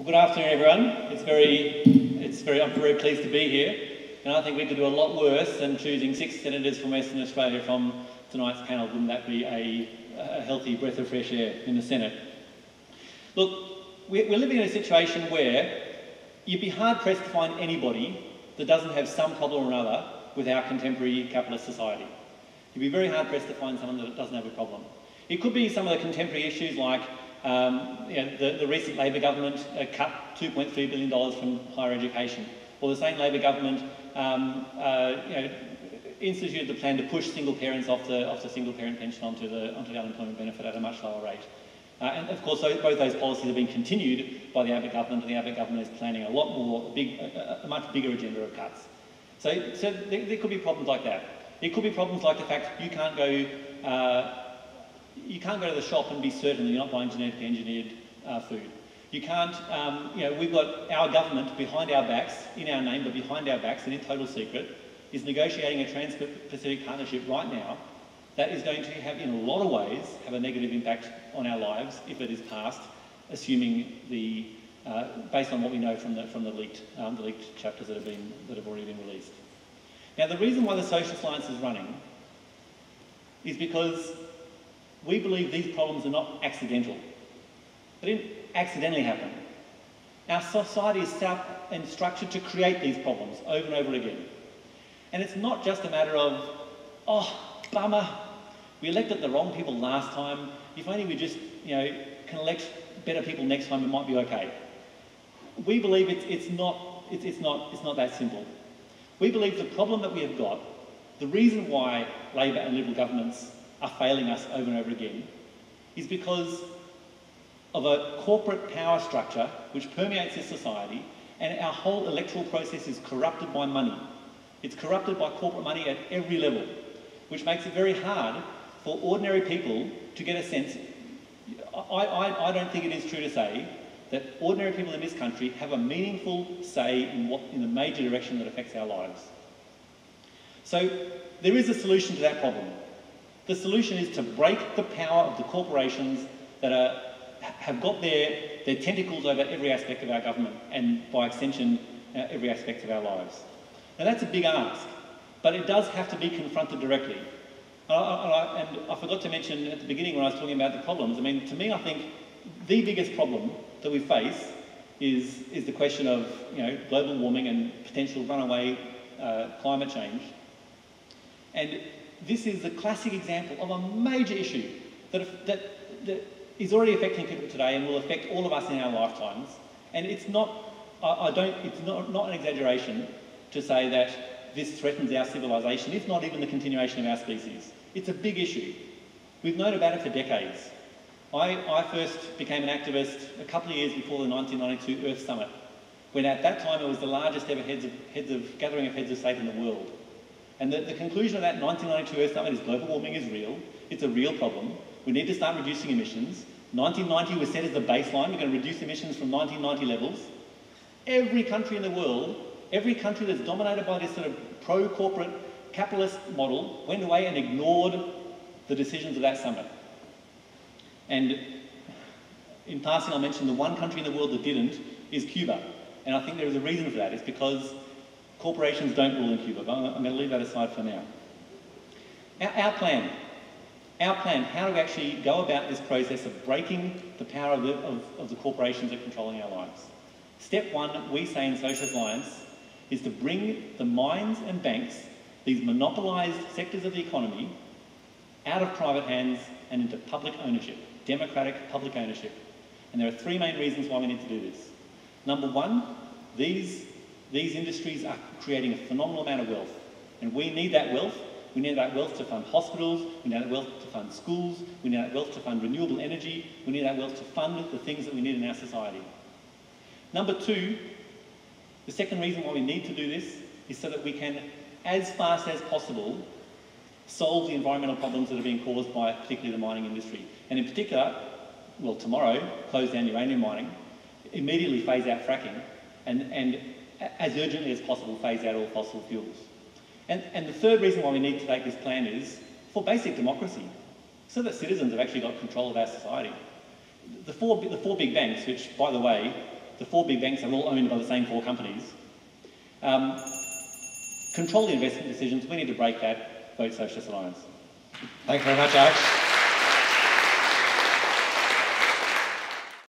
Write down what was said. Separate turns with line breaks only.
Well, good afternoon, everyone. It's very, it's very, I'm very pleased to be here, and I think we could do a lot worse than choosing six senators from Western Australia from tonight's panel. Wouldn't that be a, a healthy breath of fresh air in the Senate? Look, we're living in a situation where you'd be hard pressed to find anybody that doesn't have some problem or another with our contemporary capitalist society. You'd be very hard pressed to find someone that doesn't have a problem. It could be some of the contemporary issues like um, you know, the, the, recent Labor government uh, cut $2.3 billion from higher education, or the same Labor government um, uh, you know, instituted the plan to push single parents off the, off the single parent pension onto the, onto the unemployment benefit at a much lower rate. Uh, and of course, both those policies have been continued by the Abbott government, and the Abbott government is planning a lot more, big, a, a much bigger agenda of cuts. So, so there, there, could be problems like that. There could be problems like the fact you can't go uh, you can't go to the shop and be certain that you're not buying genetically engineered uh, food. You can't, um, you know, we've got our government behind our backs, in our name, but behind our backs and in total secret, is negotiating a Trans-Pacific Partnership right now that is going to have, in a lot of ways, have a negative impact on our lives if it is passed, assuming the, uh, based on what we know from the, from the leaked, um, the leaked chapters that have, been, that have already been released. Now, the reason why the Socialist Alliance is running is because we believe these problems are not accidental. They didn't accidentally happen. Our society is set and structured to create these problems over and over again. And it's not just a matter of, oh, bummer, we elected the wrong people last time. If only we just, you know, can elect better people next time, it might be okay. We believe it's, it's, not, it's, it's, not, it's not that simple. We believe the problem that we have got, the reason why Labor and Liberal governments are failing us over and over again is because of a corporate power structure which permeates this society and our whole electoral process is corrupted by money. It's corrupted by corporate money at every level, which makes it very hard for ordinary people to get a sense. I, I, I don't think it is true to say that ordinary people in this country have a meaningful say in, what, in the major direction that affects our lives. So there is a solution to that problem. The solution is to break the power of the corporations that are, have got their, their tentacles over every aspect of our government and, by extension, uh, every aspect of our lives. Now, that's a big ask, but it does have to be confronted directly. And I, and I forgot to mention at the beginning when I was talking about the problems, I mean, to me, I think the biggest problem that we face is, is the question of you know, global warming and potential runaway uh, climate change. And this is a classic example of a major issue that, that, that is already affecting people today and will affect all of us in our lifetimes. And it's not, I, I don't, it's not, not an exaggeration to say that this threatens our civilization, if not even the continuation of our species. It's a big issue. We've known about it for decades. I, I first became an activist a couple of years before the 1992 Earth Summit, when at that time it was the largest ever heads of, heads of, gathering of heads of state in the world. And the, the conclusion of that 1992 Earth Summit is global warming is real. It's a real problem. We need to start reducing emissions. 1990 was set as the baseline. We're going to reduce emissions from 1990 levels. Every country in the world, every country that's dominated by this sort of pro-corporate capitalist model went away and ignored the decisions of that summit. And in passing, I'll mention the one country in the world that didn't is Cuba. And I think there is a reason for that. It's because Corporations don't rule in Cuba, but I'm going to leave that aside for now. Our, our plan, our plan, how do we actually go about this process of breaking the power of the, of, of the corporations that are controlling our lives? Step one, we say in Socialist Alliance, is to bring the mines and banks, these monopolised sectors of the economy, out of private hands and into public ownership, democratic public ownership. And there are three main reasons why we need to do this. Number one, these these industries are creating a phenomenal amount of wealth. And we need that wealth. We need that wealth to fund hospitals. We need that wealth to fund schools. We need that wealth to fund renewable energy. We need that wealth to fund the things that we need in our society. Number two, the second reason why we need to do this is so that we can, as fast as possible, solve the environmental problems that are being caused by particularly the mining industry. And in particular, well, tomorrow, close down uranium mining, immediately phase out fracking, and, and as urgently as possible, phase out all fossil fuels. And, and the third reason why we need to take this plan is for basic democracy, so that citizens have actually got control of our society. The four, the four big banks, which, by the way, the four big banks are all owned by the same four companies. Um, control the investment decisions. We need to break that. Vote Socialist Alliance.
Thank you very much, Alex.